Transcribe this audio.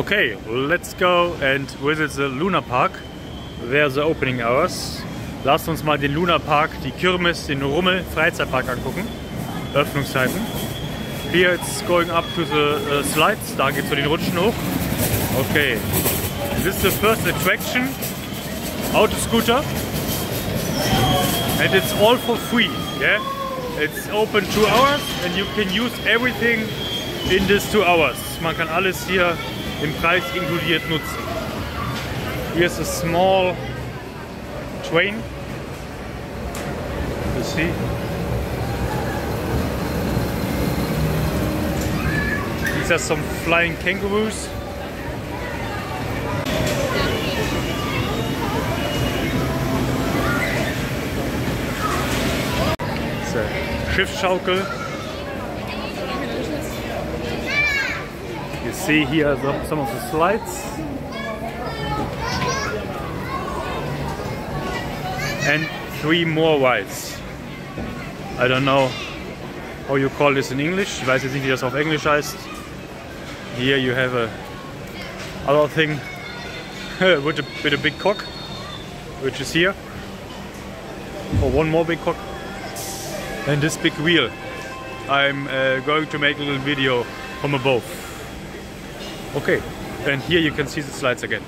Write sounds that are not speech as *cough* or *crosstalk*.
Okay, let's go and visit the Luna Park. There are the opening hours. Lasst uns mal den Luna Park, die Kirmes, den Rummel Freizeitpark angucken. Öffnungszeiten. Here it's going up to the uh, slides. Da geht's zu den Rutschen hoch. Okay. This is the first attraction. Auto scooter. And it's all for free. Yeah. It's open two hours and you can use everything in this two hours. Man kann alles hier im Preis inkludiert nutzen. Here's a small train. You see? These are some flying kangaroos. Schiffsschaukel. You see here some of the slides. And three more rides. I don't know how you call this in English. Ich weiß jetzt nicht, wie das auf Englisch heißt. Here you have a other thing *laughs* with, a, with a big cock, which is here. Or one more big cock. And this big wheel. I'm uh, going to make a little video from above. Okay, and here you can see the slides again.